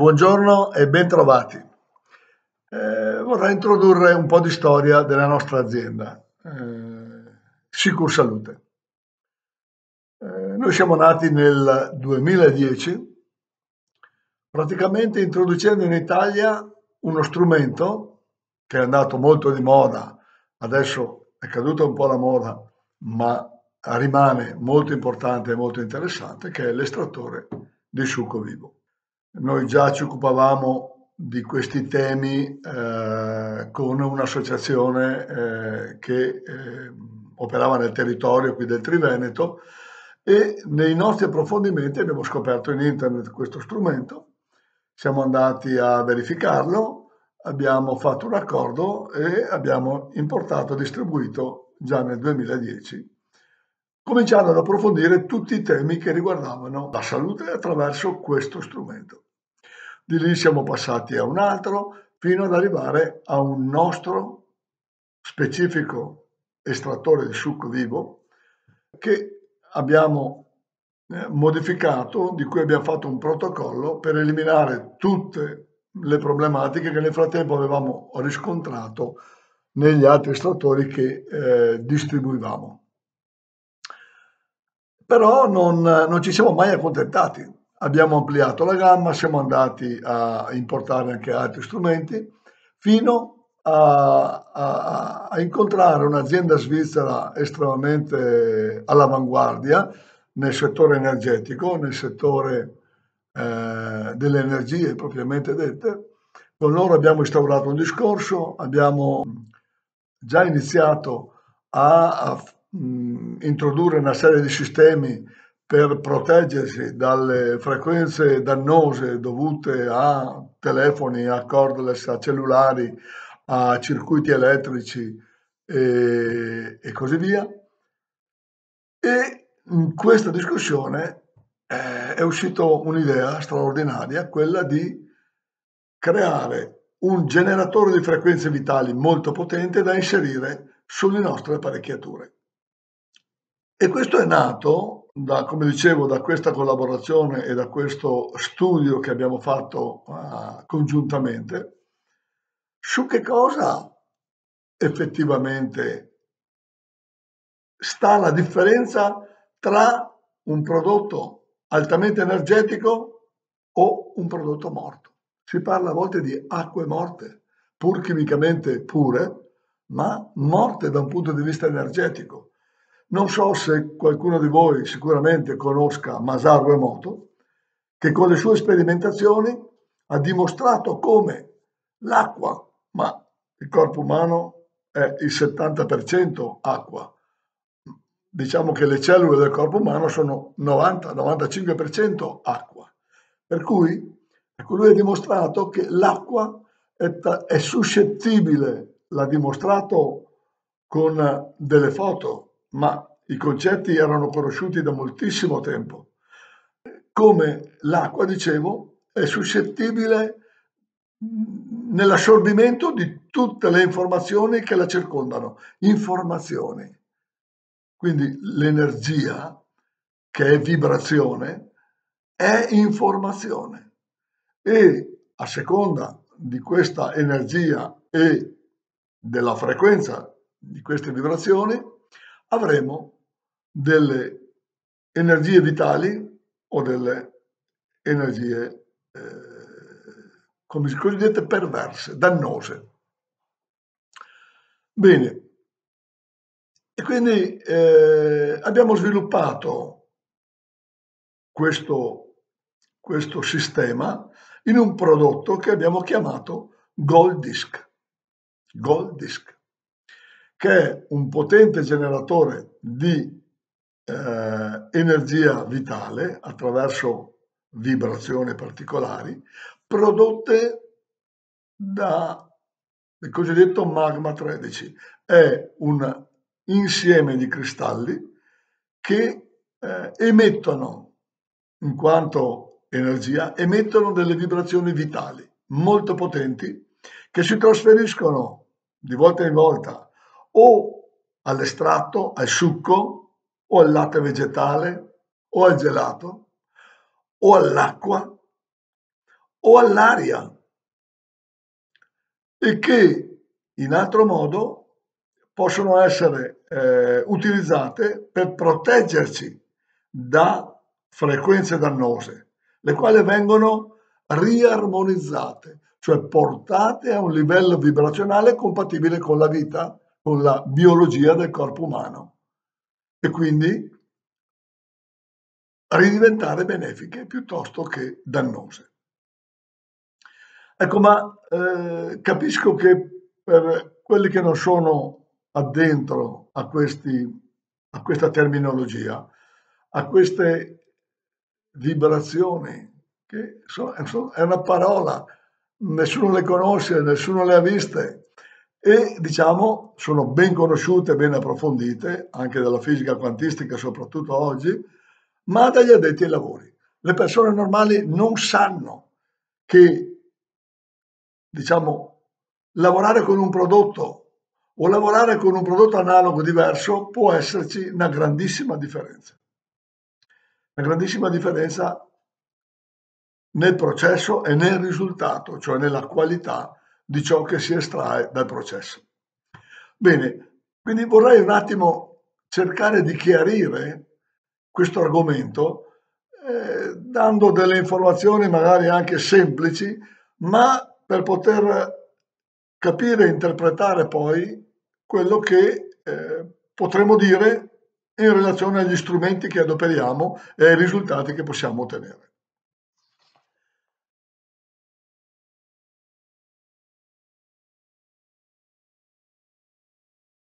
Buongiorno e bentrovati. Eh, vorrei introdurre un po' di storia della nostra azienda, eh, Sicur Salute. Eh, noi siamo nati nel 2010, praticamente introducendo in Italia uno strumento che è andato molto di moda, adesso è caduta un po' la moda, ma rimane molto importante e molto interessante, che è l'estrattore di succo vivo. Noi già ci occupavamo di questi temi eh, con un'associazione eh, che eh, operava nel territorio qui del Triveneto e nei nostri approfondimenti abbiamo scoperto in internet questo strumento, siamo andati a verificarlo, abbiamo fatto un accordo e abbiamo importato e distribuito già nel 2010 cominciando ad approfondire tutti i temi che riguardavano la salute attraverso questo strumento. Di lì siamo passati a un altro fino ad arrivare a un nostro specifico estrattore di succo vivo che abbiamo eh, modificato, di cui abbiamo fatto un protocollo per eliminare tutte le problematiche che nel frattempo avevamo riscontrato negli altri estrattori che eh, distribuivamo. Però non, non ci siamo mai accontentati. Abbiamo ampliato la gamma, siamo andati a importare anche altri strumenti, fino a, a, a incontrare un'azienda svizzera estremamente all'avanguardia nel settore energetico, nel settore eh, delle energie propriamente dette. Con loro abbiamo instaurato un discorso, abbiamo già iniziato a, a mh, introdurre una serie di sistemi per proteggersi dalle frequenze dannose dovute a telefoni, a cordless, a cellulari, a circuiti elettrici e, e così via. E in questa discussione eh, è uscita un'idea straordinaria, quella di creare un generatore di frequenze vitali molto potente da inserire sulle nostre apparecchiature. E questo è nato, da, come dicevo, da questa collaborazione e da questo studio che abbiamo fatto uh, congiuntamente su che cosa effettivamente sta la differenza tra un prodotto altamente energetico o un prodotto morto. Si parla a volte di acque morte, pur chimicamente pure, ma morte da un punto di vista energetico non so se qualcuno di voi sicuramente conosca Masaru Emoto, che con le sue sperimentazioni ha dimostrato come l'acqua, ma il corpo umano è il 70% acqua, diciamo che le cellule del corpo umano sono 90-95% acqua, per cui ecco, lui ha dimostrato che l'acqua è, è suscettibile, l'ha dimostrato con delle foto ma i concetti erano conosciuti da moltissimo tempo. Come l'acqua, dicevo, è suscettibile nell'assorbimento di tutte le informazioni che la circondano. Informazioni. Quindi l'energia, che è vibrazione, è informazione. E a seconda di questa energia e della frequenza di queste vibrazioni, avremo delle energie vitali o delle energie eh, come cosiddette perverse, dannose. Bene, e quindi eh, abbiamo sviluppato questo, questo sistema in un prodotto che abbiamo chiamato Gold Disk. Gold Disk che è un potente generatore di eh, energia vitale attraverso vibrazioni particolari prodotte da il cosiddetto magma 13. È un insieme di cristalli che eh, emettono, in quanto energia, emettono delle vibrazioni vitali molto potenti che si trasferiscono di volta in volta o all'estratto, al succo, o al latte vegetale, o al gelato, o all'acqua, o all'aria. E che in altro modo possono essere eh, utilizzate per proteggerci da frequenze dannose, le quali vengono riarmonizzate, cioè portate a un livello vibrazionale compatibile con la vita, con la biologia del corpo umano e quindi ridiventare benefiche piuttosto che dannose. Ecco, ma eh, capisco che per quelli che non sono addentro a, questi, a questa terminologia, a queste vibrazioni, che sono, è una parola, nessuno le conosce, nessuno le ha viste e diciamo sono ben conosciute, ben approfondite, anche dalla fisica quantistica soprattutto oggi, ma dagli addetti ai lavori. Le persone normali non sanno che diciamo, lavorare con un prodotto o lavorare con un prodotto analogo diverso può esserci una grandissima differenza. Una grandissima differenza nel processo e nel risultato, cioè nella qualità di ciò che si estrae dal processo. Bene, quindi vorrei un attimo cercare di chiarire questo argomento eh, dando delle informazioni magari anche semplici, ma per poter capire e interpretare poi quello che eh, potremo dire in relazione agli strumenti che adoperiamo e ai risultati che possiamo ottenere.